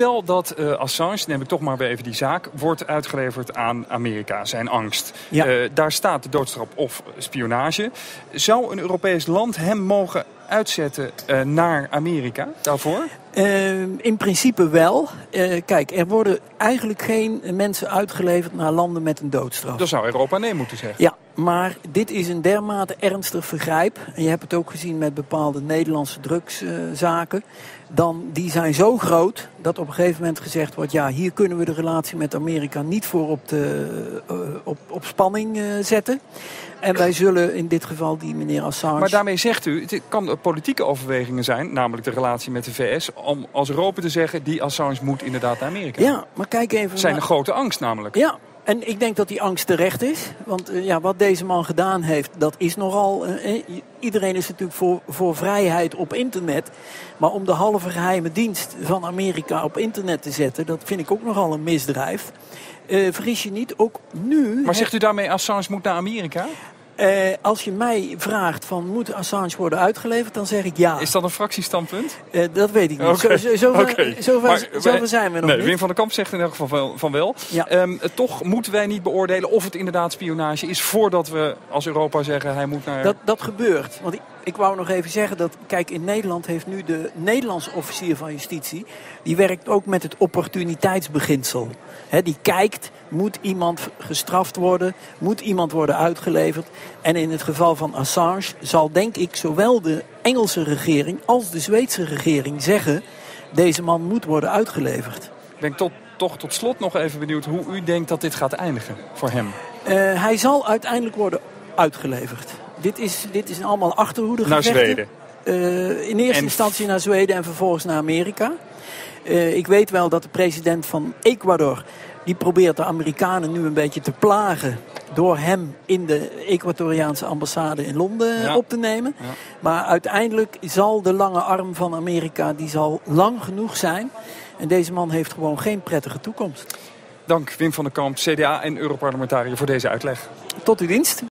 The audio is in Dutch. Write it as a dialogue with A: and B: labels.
A: Stel dat uh, Assange, neem ik toch maar weer even die zaak, wordt uitgeleverd aan Amerika, zijn angst.
B: Ja.
A: Uh, daar staat de doodstraf of spionage. Zou een Europees land hem mogen uitzetten uh, naar Amerika daarvoor?
B: in principe wel. kijk, er worden eigenlijk geen mensen uitgeleverd naar landen met een doodstraf.
A: Dat zou Europa nee moeten zeggen.
B: Ja, maar dit is een dermate ernstig vergrijp. En je hebt het ook gezien met bepaalde Nederlandse drugszaken. dan die zijn zo groot dat op een gegeven moment gezegd wordt... ja, hier kunnen we de relatie met Amerika niet voor op, de, uh, op, op spanning uh, zetten. En wij zullen in dit geval die meneer Assange...
A: Maar daarmee zegt u, het kan politieke overwegingen zijn... namelijk de relatie met de VS... om als Europa te zeggen, die Assange moet inderdaad naar Amerika.
B: Ja, maar kijk even...
A: Zijn een grote angst namelijk.
B: Ja, en ik denk dat die angst terecht is. Want uh, ja, wat deze man gedaan heeft, dat is nogal... Uh, iedereen is natuurlijk voor, voor vrijheid op internet. Maar om de halve geheime dienst van Amerika op internet te zetten... dat vind ik ook nogal een misdrijf. Uh, vergis je niet, ook nu...
A: Maar zegt u daarmee Assange moet naar Amerika?
B: Uh, als je mij vraagt van moet Assange worden uitgeleverd, dan zeg ik ja.
A: Is dat een fractiestandpunt?
B: Uh, dat weet ik niet.
A: Okay.
B: Zo, zo, zo,
A: okay.
B: zo, ver, zo ver zijn we nog
A: nee,
B: niet.
A: Wim van der Kamp zegt in elk geval van, van wel.
B: Ja.
A: Um, toch moeten wij niet beoordelen of het inderdaad spionage is... voordat we als Europa zeggen hij moet naar...
B: Dat, dat gebeurt. Want ik, wou nog even zeggen dat... Kijk, in Nederland heeft nu de Nederlandse officier van justitie... die werkt ook met het opportuniteitsbeginsel. He, die kijkt, moet iemand gestraft worden? Moet iemand worden uitgeleverd? En in het geval van Assange zal denk ik zowel de Engelse regering als de Zweedse regering zeggen... deze man moet worden uitgeleverd.
A: Ik ben tot, toch tot slot nog even benieuwd hoe u denkt dat dit gaat eindigen voor hem.
B: Uh, hij zal uiteindelijk worden uitgeleverd. Dit is, dit is allemaal achterhoede
A: Naar Zweden?
B: Uh, in eerste en... instantie naar Zweden en vervolgens naar Amerika. Uh, ik weet wel dat de president van Ecuador... die probeert de Amerikanen nu een beetje te plagen... door hem in de Ecuadoriaanse ambassade in Londen
A: ja.
B: op te nemen.
A: Ja.
B: Maar uiteindelijk zal de lange arm van Amerika... die zal lang genoeg zijn. En deze man heeft gewoon geen prettige toekomst.
A: Dank Wim van der Kamp, CDA en Europarlementariër voor deze uitleg.
B: Tot uw dienst.